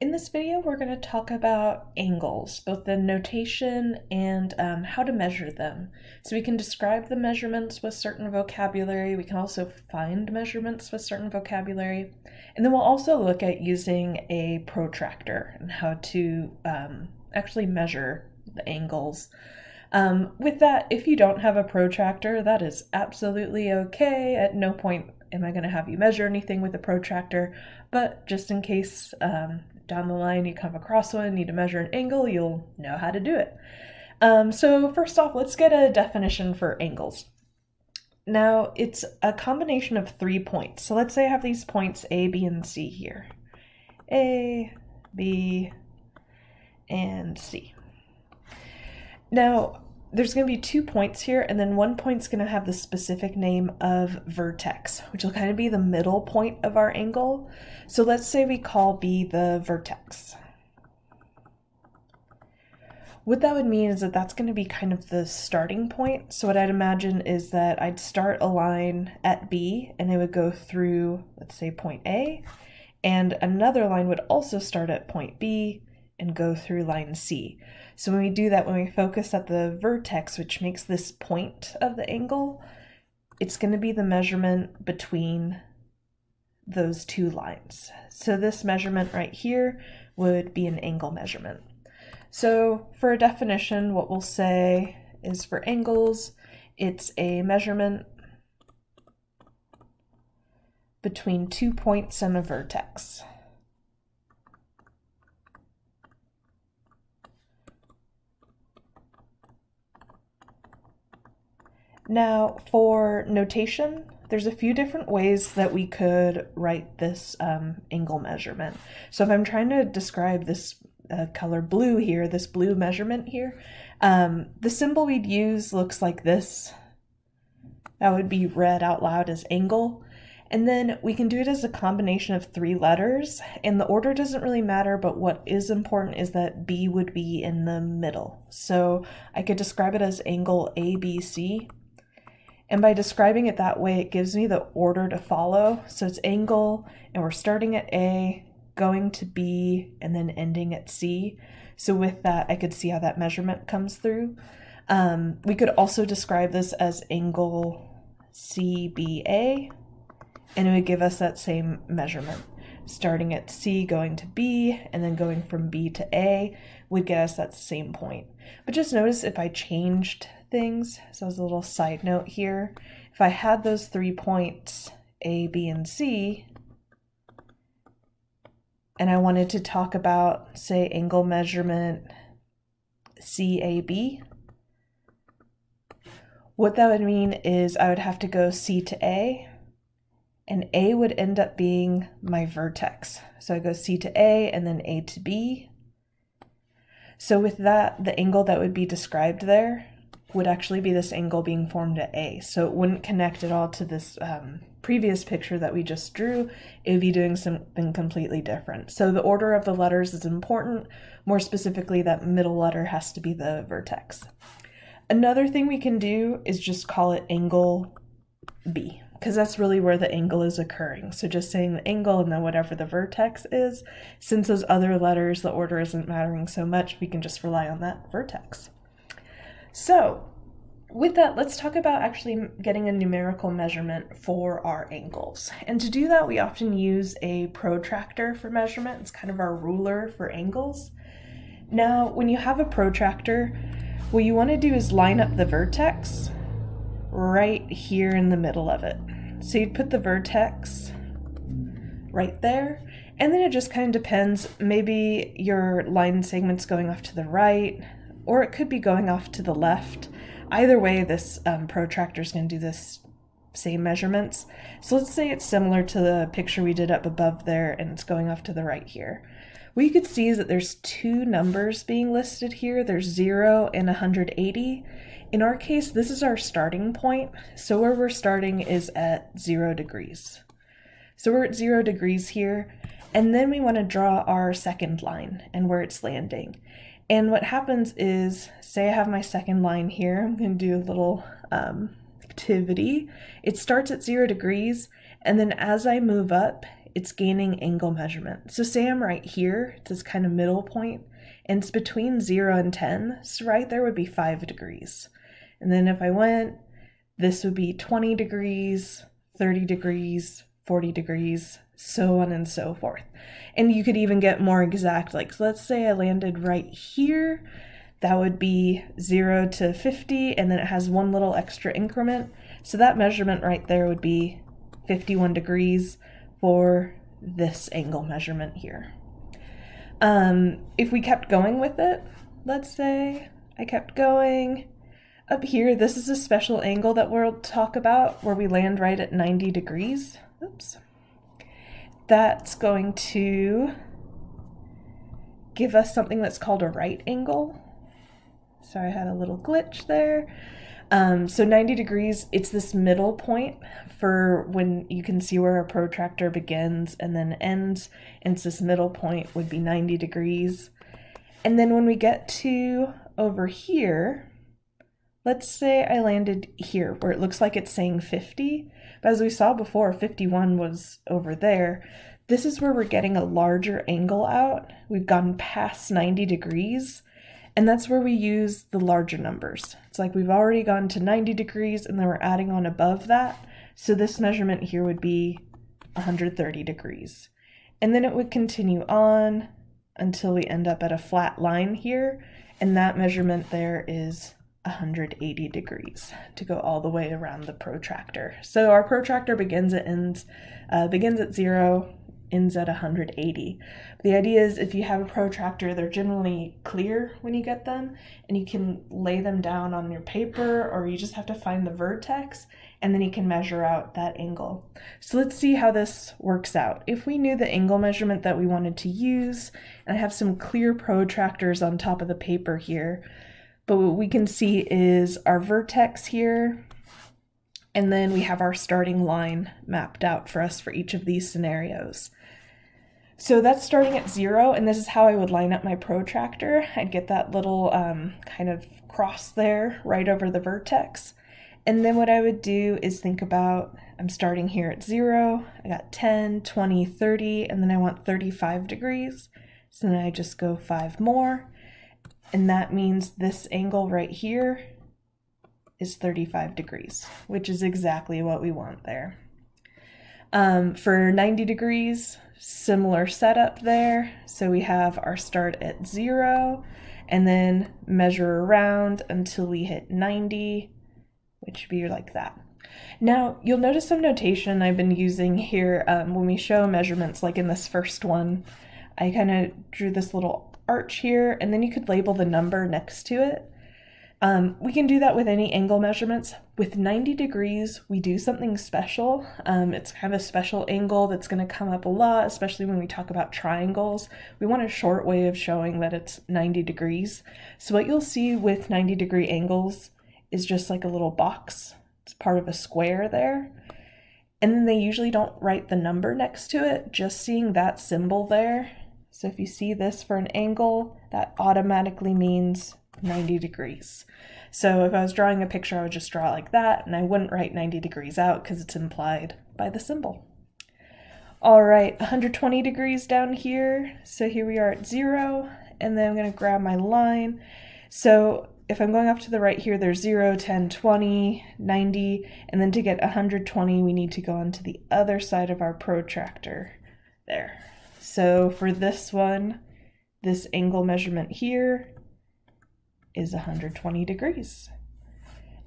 In this video, we're going to talk about angles, both the notation and um, how to measure them. So we can describe the measurements with certain vocabulary. We can also find measurements with certain vocabulary. And then we'll also look at using a protractor and how to um, actually measure the angles. Um, with that, if you don't have a protractor, that is absolutely okay. At no point am I going to have you measure anything with a protractor, but just in case um, down the line you come across one, need to measure an angle, you'll know how to do it. Um, so first off, let's get a definition for angles. Now, it's a combination of three points. So let's say I have these points A, B, and C here. A, B, and C. Now, there's going to be two points here, and then one point's going to have the specific name of vertex, which will kind of be the middle point of our angle. So let's say we call B the vertex. What that would mean is that that's going to be kind of the starting point. So what I'd imagine is that I'd start a line at B, and it would go through, let's say, point A, and another line would also start at point B and go through line C. So when we do that, when we focus at the vertex, which makes this point of the angle, it's going to be the measurement between those two lines. So this measurement right here would be an angle measurement. So for a definition, what we'll say is for angles, it's a measurement between two points and a vertex. Now, for notation, there's a few different ways that we could write this um, angle measurement. So if I'm trying to describe this uh, color blue here, this blue measurement here, um, the symbol we'd use looks like this. That would be read out loud as angle. And then we can do it as a combination of three letters, and the order doesn't really matter, but what is important is that B would be in the middle. So I could describe it as angle ABC, and by describing it that way, it gives me the order to follow. So it's angle, and we're starting at A, going to B, and then ending at C. So with that, I could see how that measurement comes through. Um, we could also describe this as angle CBA, and it would give us that same measurement. Starting at C, going to B, and then going from B to A would get us that same point. But just notice if I changed things. So as a little side note here, if I had those three points, A, B, and C, and I wanted to talk about, say, angle measurement CAB, what that would mean is I would have to go C to A, and A would end up being my vertex. So I go C to A and then A to B. So with that, the angle that would be described there would actually be this angle being formed at A. So it wouldn't connect at all to this um, previous picture that we just drew. It would be doing something completely different. So the order of the letters is important. More specifically, that middle letter has to be the vertex. Another thing we can do is just call it angle B because that's really where the angle is occurring. So just saying the angle and then whatever the vertex is, since those other letters, the order isn't mattering so much, we can just rely on that vertex. So with that, let's talk about actually getting a numerical measurement for our angles. And to do that, we often use a protractor for measurement. It's kind of our ruler for angles. Now, when you have a protractor, what you want to do is line up the vertex right here in the middle of it. So you'd put the vertex right there, and then it just kind of depends. Maybe your line segment's going off to the right, or it could be going off to the left. Either way, this um, protractor is going to do this same measurements. So let's say it's similar to the picture we did up above there and it's going off to the right here. What you could see is that there's two numbers being listed here. There's 0 and 180. In our case, this is our starting point. So where we're starting is at 0 degrees. So we're at 0 degrees here. And then we want to draw our second line and where it's landing. And what happens is, say I have my second line here, I'm going to do a little um, activity. It starts at zero degrees, and then as I move up, it's gaining angle measurement. So say I'm right here, it's this kind of middle point, and it's between 0 and 10, so right there would be 5 degrees. And then if I went, this would be 20 degrees, 30 degrees, 40 degrees, so on and so forth. And you could even get more exact, like so let's say I landed right here, that would be 0 to 50, and then it has one little extra increment. So that measurement right there would be 51 degrees for this angle measurement here. Um, if we kept going with it, let's say I kept going, up here, this is a special angle that we'll talk about where we land right at 90 degrees. Oops. That's going to give us something that's called a right angle. Sorry, I had a little glitch there. Um, so 90 degrees, it's this middle point for when you can see where a protractor begins and then ends. And this middle point would be 90 degrees. And then when we get to over here, let's say I landed here where it looks like it's saying 50, but as we saw before, 51 was over there. This is where we're getting a larger angle out. We've gone past 90 degrees, and that's where we use the larger numbers. It's like we've already gone to 90 degrees and then we're adding on above that. So this measurement here would be 130 degrees. And then it would continue on until we end up at a flat line here. And that measurement there is 180 degrees to go all the way around the protractor. So our protractor begins at ends uh, begins at zero, ends at 180. The idea is if you have a protractor, they're generally clear when you get them, and you can lay them down on your paper, or you just have to find the vertex, and then you can measure out that angle. So let's see how this works out. If we knew the angle measurement that we wanted to use, and I have some clear protractors on top of the paper here, but what we can see is our vertex here, and then we have our starting line mapped out for us for each of these scenarios. So that's starting at zero, and this is how I would line up my protractor. I'd get that little um, kind of cross there right over the vertex. And then what I would do is think about, I'm starting here at zero, I got 10, 20, 30, and then I want 35 degrees. So then I just go five more, and that means this angle right here is 35 degrees, which is exactly what we want there. Um, for 90 degrees, similar setup there. So we have our start at zero and then measure around until we hit 90, which would be like that. Now, you'll notice some notation I've been using here um, when we show measurements, like in this first one. I kind of drew this little arch here, and then you could label the number next to it. Um, we can do that with any angle measurements. With 90 degrees, we do something special. Um, it's kind of a special angle that's going to come up a lot, especially when we talk about triangles. We want a short way of showing that it's 90 degrees. So what you'll see with 90 degree angles is just like a little box. It's part of a square there. And then they usually don't write the number next to it. Just seeing that symbol there so if you see this for an angle, that automatically means 90 degrees. So if I was drawing a picture, I would just draw like that, and I wouldn't write 90 degrees out because it's implied by the symbol. All right, 120 degrees down here. So here we are at zero, and then I'm gonna grab my line. So if I'm going off to the right here, there's 0, 10, 20, 90, and then to get 120, we need to go onto the other side of our protractor there. So for this one, this angle measurement here is 120 degrees.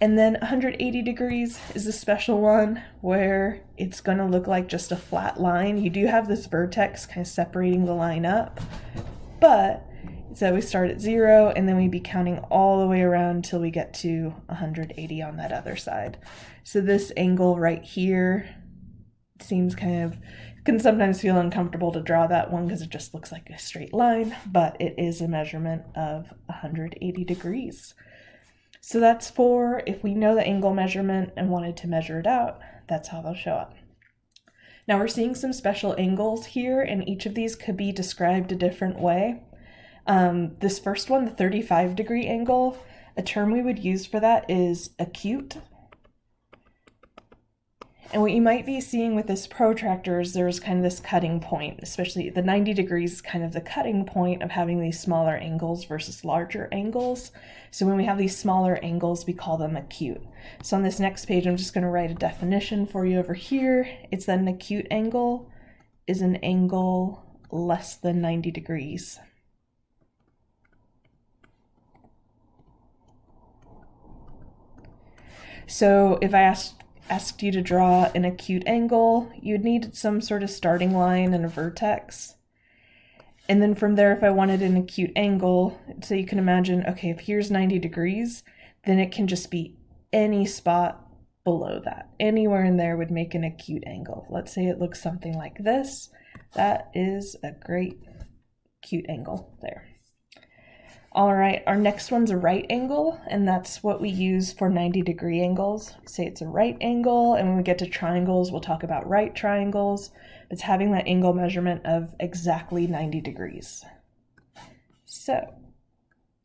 And then 180 degrees is a special one where it's going to look like just a flat line. You do have this vertex kind of separating the line up, but so we start at zero and then we'd be counting all the way around until we get to 180 on that other side. So this angle right here seems kind of can sometimes feel uncomfortable to draw that one because it just looks like a straight line, but it is a measurement of 180 degrees. So that's for if we know the angle measurement and wanted to measure it out, that's how they'll show up. Now we're seeing some special angles here, and each of these could be described a different way. Um, this first one, the 35 degree angle, a term we would use for that is acute. And what you might be seeing with this protractor is there's kind of this cutting point, especially the 90 degrees is kind of the cutting point of having these smaller angles versus larger angles. So when we have these smaller angles, we call them acute. So on this next page, I'm just going to write a definition for you over here. It's that an acute angle is an angle less than 90 degrees. So if I asked asked you to draw an acute angle, you'd need some sort of starting line and a vertex. And then from there, if I wanted an acute angle, so you can imagine, okay, if here's 90 degrees, then it can just be any spot below that. Anywhere in there would make an acute angle. Let's say it looks something like this. That is a great acute angle there. All right, our next one's a right angle, and that's what we use for 90 degree angles. Say it's a right angle, and when we get to triangles, we'll talk about right triangles. It's having that angle measurement of exactly 90 degrees. So,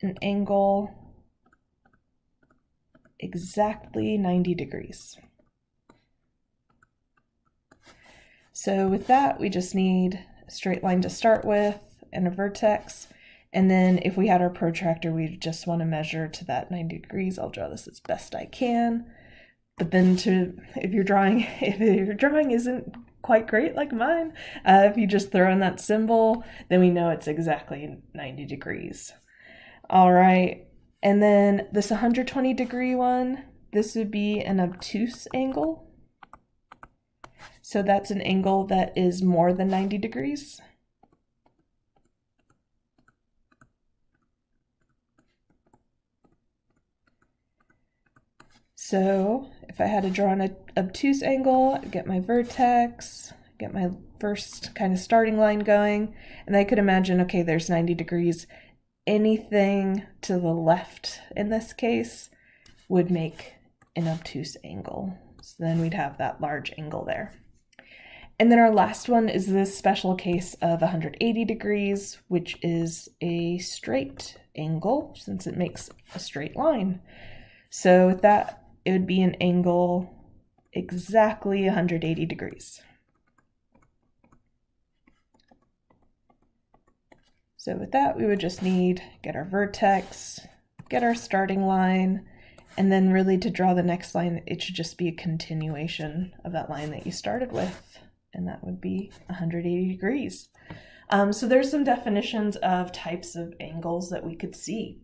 an angle exactly 90 degrees. So with that, we just need a straight line to start with and a vertex. And then if we had our protractor, we'd just want to measure to that 90 degrees. I'll draw this as best I can. But then to, if your drawing, if your drawing isn't quite great like mine, uh, if you just throw in that symbol, then we know it's exactly 90 degrees. All right. And then this 120 degree one, this would be an obtuse angle. So that's an angle that is more than 90 degrees. So if I had to draw an obtuse angle, I'd get my vertex, get my first kind of starting line going, and I could imagine, okay, there's 90 degrees. Anything to the left in this case would make an obtuse angle. So then we'd have that large angle there. And then our last one is this special case of 180 degrees, which is a straight angle since it makes a straight line. So with that, it would be an angle exactly 180 degrees. So with that, we would just need get our vertex, get our starting line, and then really to draw the next line, it should just be a continuation of that line that you started with, and that would be 180 degrees. Um, so there's some definitions of types of angles that we could see.